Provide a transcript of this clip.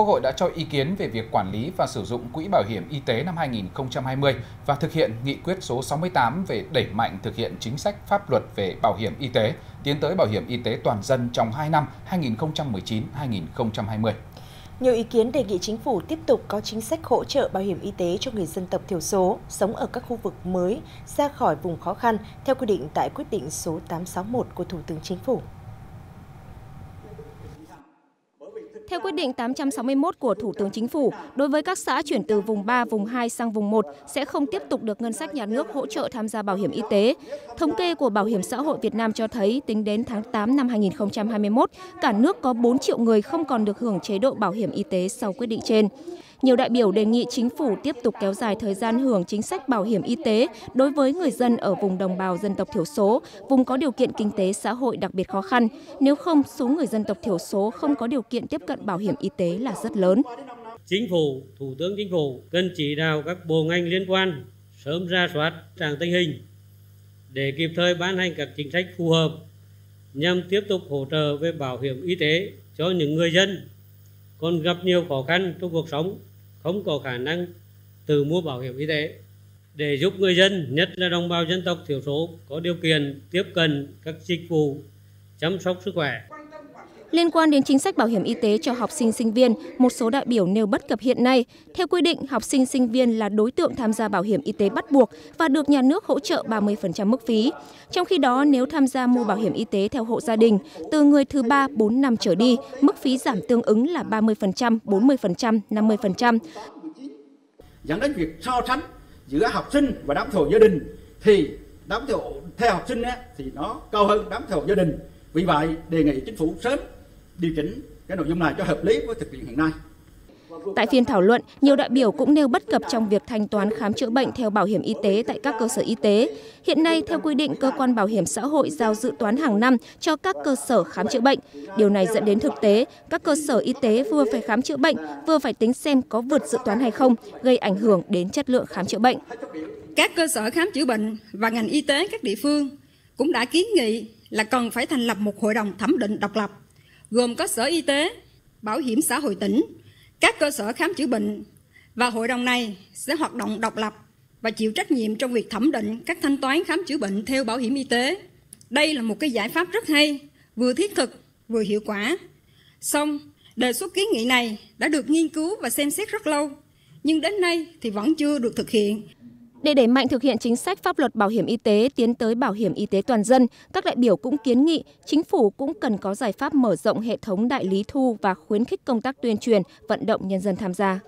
Quốc hội đã cho ý kiến về việc quản lý và sử dụng quỹ bảo hiểm y tế năm 2020 và thực hiện nghị quyết số 68 về đẩy mạnh thực hiện chính sách pháp luật về bảo hiểm y tế, tiến tới bảo hiểm y tế toàn dân trong 2 năm 2019-2020. Nhiều ý kiến đề nghị chính phủ tiếp tục có chính sách hỗ trợ bảo hiểm y tế cho người dân tộc thiểu số sống ở các khu vực mới ra khỏi vùng khó khăn theo quy định tại quyết định số 861 của Thủ tướng Chính phủ. Theo quyết định 861 của Thủ tướng Chính phủ, đối với các xã chuyển từ vùng 3, vùng 2 sang vùng 1 sẽ không tiếp tục được ngân sách nhà nước hỗ trợ tham gia bảo hiểm y tế. Thống kê của Bảo hiểm xã hội Việt Nam cho thấy tính đến tháng 8 năm 2021, cả nước có 4 triệu người không còn được hưởng chế độ bảo hiểm y tế sau quyết định trên. Nhiều đại biểu đề nghị chính phủ tiếp tục kéo dài thời gian hưởng chính sách bảo hiểm y tế đối với người dân ở vùng đồng bào dân tộc thiểu số, vùng có điều kiện kinh tế xã hội đặc biệt khó khăn. Nếu không, số người dân tộc thiểu số không có điều kiện tiếp cận bảo hiểm y tế là rất lớn. Chính phủ, Thủ tướng Chính phủ cần chỉ đạo các bộ ngành liên quan sớm ra soát trạng tình hình để kịp thời ban hành các chính sách phù hợp nhằm tiếp tục hỗ trợ về bảo hiểm y tế cho những người dân còn gặp nhiều khó khăn trong cuộc sống không có khả năng tự mua bảo hiểm y tế để giúp người dân, nhất là đồng bào dân tộc thiểu số có điều kiện tiếp cận các dịch vụ chăm sóc sức khỏe. Liên quan đến chính sách bảo hiểm y tế cho học sinh sinh viên, một số đại biểu nêu bất cập hiện nay. Theo quy định, học sinh sinh viên là đối tượng tham gia bảo hiểm y tế bắt buộc và được nhà nước hỗ trợ 30% mức phí. Trong khi đó, nếu tham gia mua bảo hiểm y tế theo hộ gia đình, từ người thứ ba 4 năm trở đi, mức phí giảm tương ứng là 30%, 40%, 50%. Dẫn đến việc so sánh giữa học sinh và đám thổ gia đình thì đám thổ theo học sinh ấy, thì nó cao hơn đám thổ gia đình. Vì vậy, đề nghị chính phủ sớm điều chỉnh cái nội dung này cho hợp lý với thực tiễn hiện nay. Tại phiên thảo luận, nhiều đại biểu cũng nêu bất cập trong việc thanh toán khám chữa bệnh theo bảo hiểm y tế tại các cơ sở y tế. Hiện nay, theo quy định, cơ quan bảo hiểm xã hội giao dự toán hàng năm cho các cơ sở khám chữa bệnh. Điều này dẫn đến thực tế, các cơ sở y tế vừa phải khám chữa bệnh, vừa phải tính xem có vượt dự toán hay không, gây ảnh hưởng đến chất lượng khám chữa bệnh. Các cơ sở khám chữa bệnh và ngành y tế các địa phương cũng đã kiến nghị là cần phải thành lập một hội đồng thẩm định độc lập, gồm có Sở Y tế, Bảo hiểm xã hội tỉnh, các cơ sở khám chữa bệnh và hội đồng này sẽ hoạt động độc lập và chịu trách nhiệm trong việc thẩm định các thanh toán khám chữa bệnh theo bảo hiểm y tế. Đây là một cái giải pháp rất hay, vừa thiết thực, vừa hiệu quả. Xong, đề xuất kiến nghị này đã được nghiên cứu và xem xét rất lâu, nhưng đến nay thì vẫn chưa được thực hiện để đẩy mạnh thực hiện chính sách pháp luật bảo hiểm y tế tiến tới bảo hiểm y tế toàn dân, các đại biểu cũng kiến nghị chính phủ cũng cần có giải pháp mở rộng hệ thống đại lý thu và khuyến khích công tác tuyên truyền, vận động nhân dân tham gia.